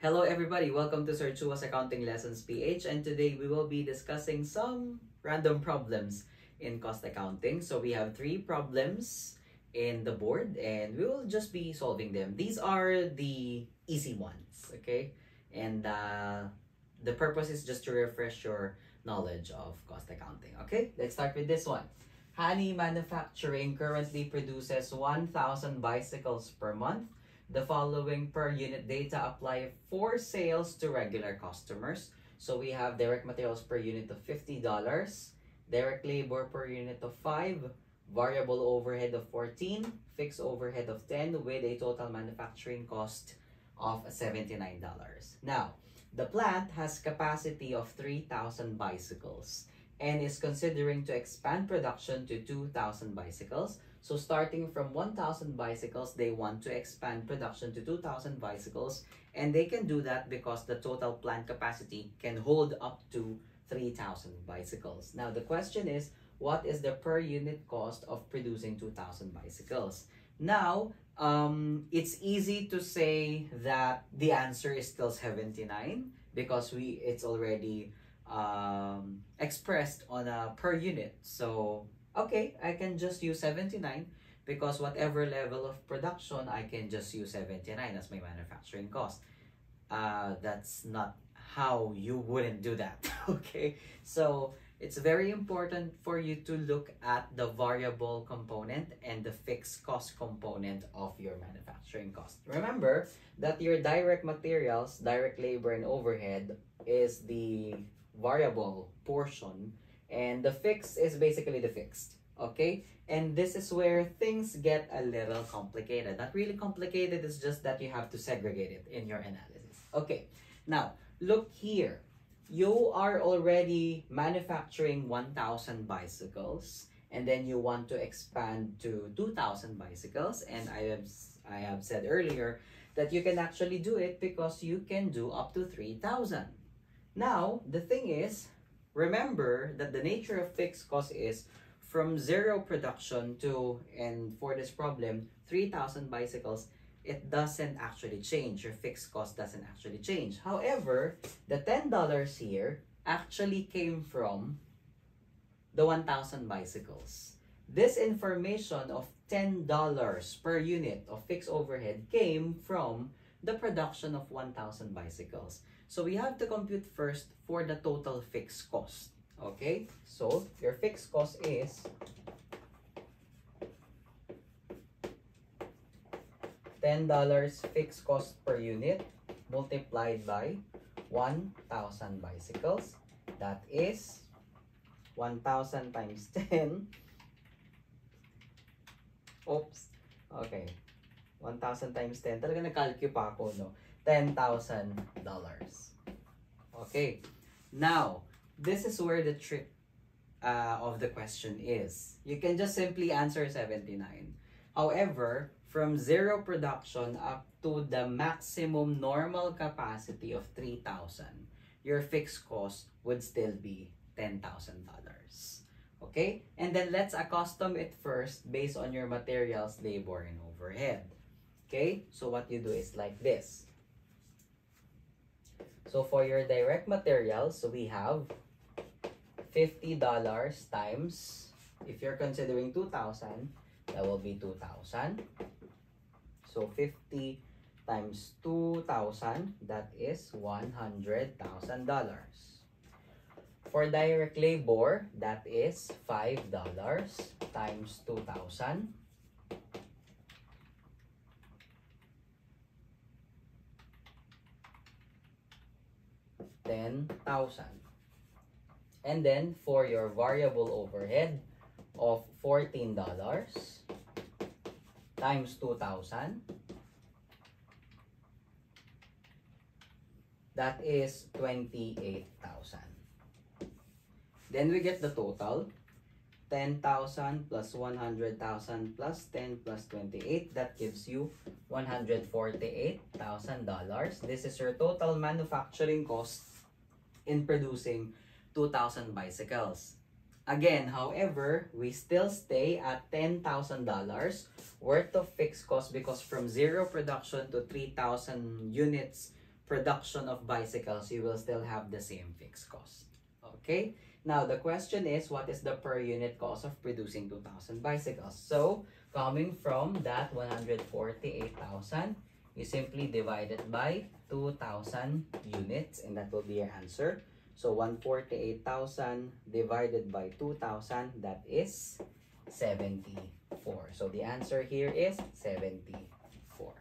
Hello everybody, welcome to Sir Chua's Accounting Lessons PH and today we will be discussing some random problems in cost accounting. So we have three problems in the board and we will just be solving them. These are the easy ones, okay? And uh, the purpose is just to refresh your knowledge of cost accounting, okay? Let's start with this one. Honey Manufacturing currently produces 1,000 bicycles per month the following per unit data apply for sales to regular customers. So we have direct materials per unit of $50, direct labor per unit of 5, variable overhead of 14, fixed overhead of 10 with a total manufacturing cost of $79. Now, the plant has capacity of 3,000 bicycles and is considering to expand production to 2,000 bicycles so starting from 1,000 bicycles, they want to expand production to 2,000 bicycles. And they can do that because the total plant capacity can hold up to 3,000 bicycles. Now the question is, what is the per unit cost of producing 2,000 bicycles? Now, um, it's easy to say that the answer is still 79 because we it's already um, expressed on a per unit. So okay, I can just use 79 because whatever level of production, I can just use 79 as my manufacturing cost. Uh, that's not how you wouldn't do that, okay? So, it's very important for you to look at the variable component and the fixed cost component of your manufacturing cost. Remember that your direct materials, direct labor, and overhead is the variable portion and the fixed is basically the fixed. Okay? And this is where things get a little complicated. Not really complicated, it's just that you have to segregate it in your analysis. Okay, now look here. You are already manufacturing 1,000 bicycles and then you want to expand to 2,000 bicycles. And I have, I have said earlier that you can actually do it because you can do up to 3,000. Now, the thing is, remember that the nature of fixed cost is from zero production to, and for this problem, 3,000 bicycles, it doesn't actually change. Your fixed cost doesn't actually change. However, the $10 here actually came from the 1,000 bicycles. This information of $10 per unit of fixed overhead came from the production of 1,000 bicycles. So we have to compute first for the total fixed cost. Okay, so your fixed cost is $10 fixed cost per unit multiplied by 1,000 bicycles. That is 1,000 times 10. Oops. Okay. 1,000 times 10. Talaga na-calculate pa ako, no? $10,000. Okay. Now, this is where the trick uh, of the question is. You can just simply answer 79. However, from zero production up to the maximum normal capacity of 3,000, your fixed cost would still be $10,000. Okay? And then let's accustom it first based on your materials, labor, and overhead. Okay? So what you do is like this. So for your direct materials, we have $50 times, if you're considering 2,000, that will be 2,000. So 50 times 2,000, that is $100,000. For direct labor, that is $5 times 2,000. Ten thousand. And then for your variable overhead of $14 times 2,000, that is 28,000. Then we get the total. 10,000 plus 100,000 plus 10 plus 28. That gives you $148,000. This is your total manufacturing cost in producing 2,000 bicycles. Again, however, we still stay at $10,000 worth of fixed cost because from zero production to 3,000 units production of bicycles, you will still have the same fixed cost. Okay? Now, the question is, what is the per unit cost of producing 2,000 bicycles? So, coming from that 148,000, you simply divide it by 2,000 units and that will be your answer. So 148,000 divided by 2,000, that is 74. So the answer here is 74.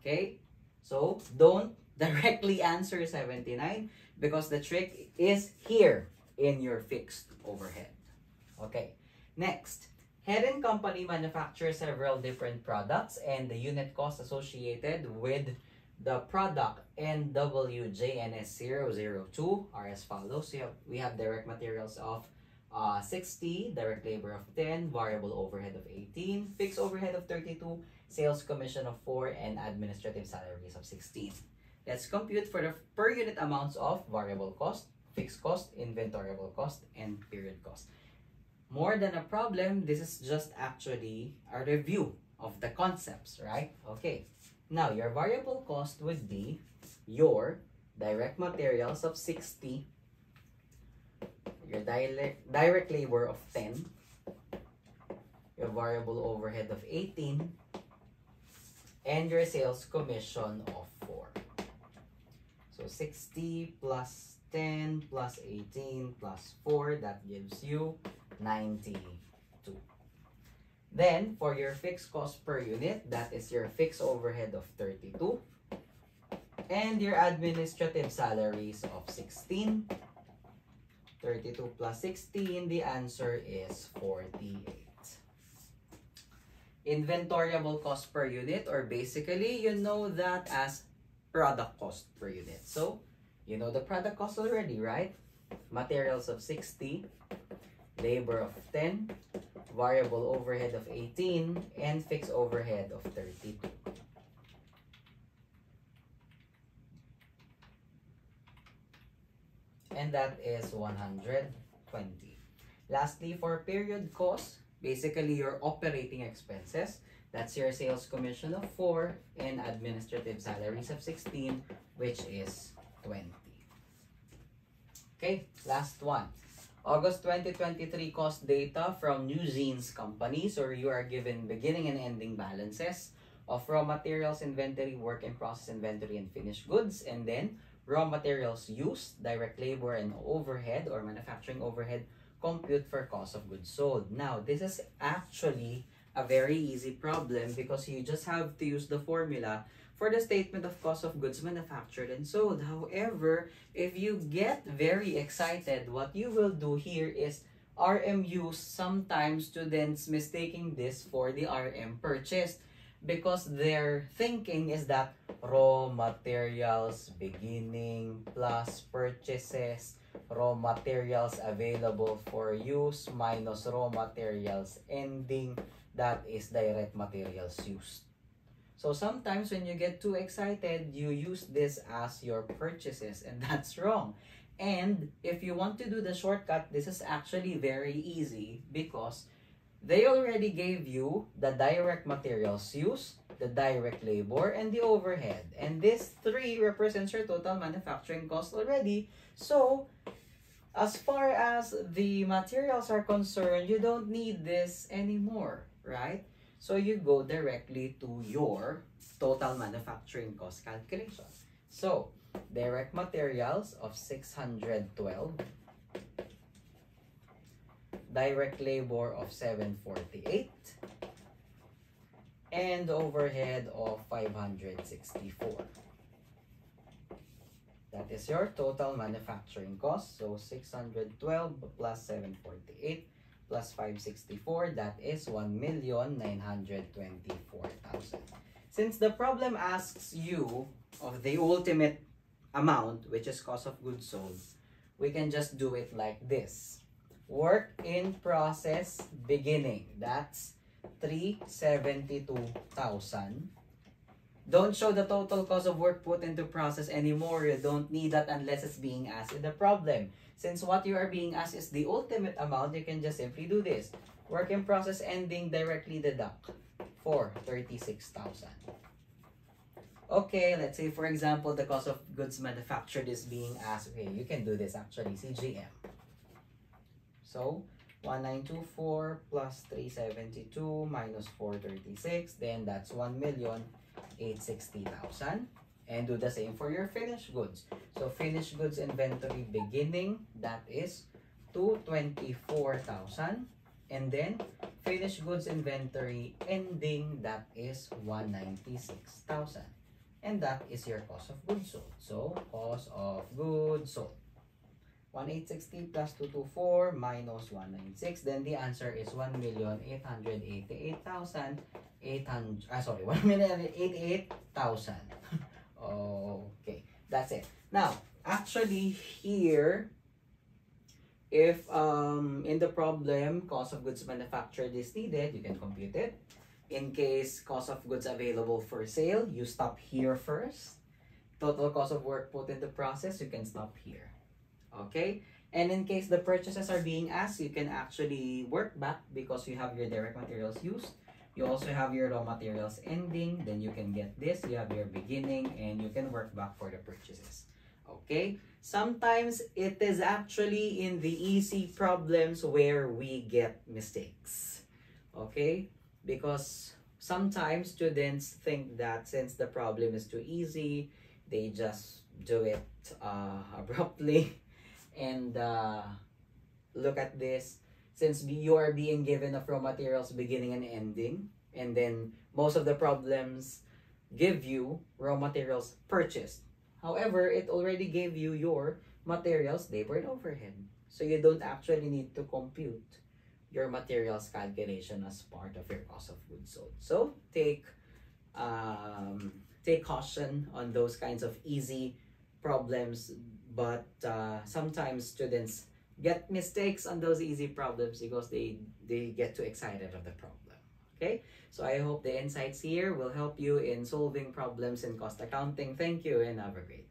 Okay? So don't directly answer 79 because the trick is here in your fixed overhead. Okay. Next, Head and Company manufactures several different products and the unit cost associated with the product NWJNS002 are as follows. So have, we have direct materials of uh, 60, direct labor of 10, variable overhead of 18, fixed overhead of 32, sales commission of 4, and administrative salaries of 16. Let's compute for the per unit amounts of variable cost, fixed cost, inventoriable cost, and period cost. More than a problem, this is just actually a review of the concepts, right? Okay. Now, your variable cost would be your direct materials of 60, your direct, direct labor of 10, your variable overhead of 18, and your sales commission of 4. So 60 plus 10 plus 18 plus 4, that gives you 92. Then, for your fixed cost per unit, that is your fixed overhead of 32. And your administrative salaries of 16. 32 plus 16, the answer is 48. Inventoriable cost per unit, or basically, you know that as product cost per unit. So, you know the product cost already, right? Materials of 60, labor of 10, variable overhead of 18, and fixed overhead of 32. And that is 120. Lastly, for period cost, basically your operating expenses, that's your sales commission of 4 and administrative salaries of 16, which is 20. Okay, last one. August 2023 cost data from New Jeans Company. So you are given beginning and ending balances of raw materials inventory, work in process inventory, and finished goods. And then raw materials used, direct labor, and overhead or manufacturing overhead compute for cost of goods sold. Now, this is actually a very easy problem because you just have to use the formula for the statement of cost of goods manufactured and sold. However, if you get very excited, what you will do here is RMU, sometimes students mistaking this for the RM purchased because their thinking is that raw materials beginning plus purchases, raw materials available for use minus raw materials ending, that is direct materials used. So sometimes when you get too excited, you use this as your purchases and that's wrong. And if you want to do the shortcut, this is actually very easy because they already gave you the direct materials used, the direct labor, and the overhead. And this three represents your total manufacturing cost already. So as far as the materials are concerned, you don't need this anymore, right? So you go directly to your total manufacturing cost calculation. So, direct materials of 612, direct labor of 748, and overhead of 564. That is your total manufacturing cost. So 612 plus 748 plus 564, that is 1,924,000. Since the problem asks you of the ultimate amount, which is cost of goods sold, we can just do it like this. Work in process beginning, that's 372,000. Don't show the total cost of work put into process anymore. You don't need that unless it's being asked in the problem. Since what you are being asked is the ultimate amount, you can just simply do this. Work in process ending directly deduct for 36,000. Okay, let's say for example, the cost of goods manufactured is being asked. Okay, you can do this actually, CGM. So, 1924 plus 372 minus 436, then that's 1,860,000. And do the same for your finished goods. So, finished goods inventory beginning, that is 224,000. And then, finished goods inventory ending, that is 196,000. And that is your cost of goods sold. So, cost of goods sold. 1860 plus 224 minus 196. Then the answer is 1,888,800. Ah, sorry, 1,088,000. okay, that's it. Now, actually here, if um, in the problem, cost of goods manufactured is needed, you can compute it. In case cost of goods available for sale, you stop here first. Total cost of work put in the process, you can stop here. Okay? And in case the purchases are being asked, you can actually work back because you have your direct materials used. You also have your raw materials ending. Then you can get this. You have your beginning and you can work back for the purchases. Okay? Sometimes it is actually in the easy problems where we get mistakes. Okay? Because sometimes students think that since the problem is too easy, they just do it uh, abruptly and uh, look at this since you are being given of raw materials beginning and ending and then most of the problems give you raw materials purchased. However it already gave you your materials labor and overhead so you don't actually need to compute your materials calculation as part of your cost of goods sold. So take um, take caution on those kinds of easy problems but uh, sometimes students get mistakes on those easy problems because they they get too excited of the problem okay? So i hope the insights here will help you in solving problems in cost accounting. Thank you and have a great